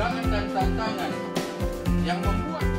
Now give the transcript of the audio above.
program dan tantangan yang membuat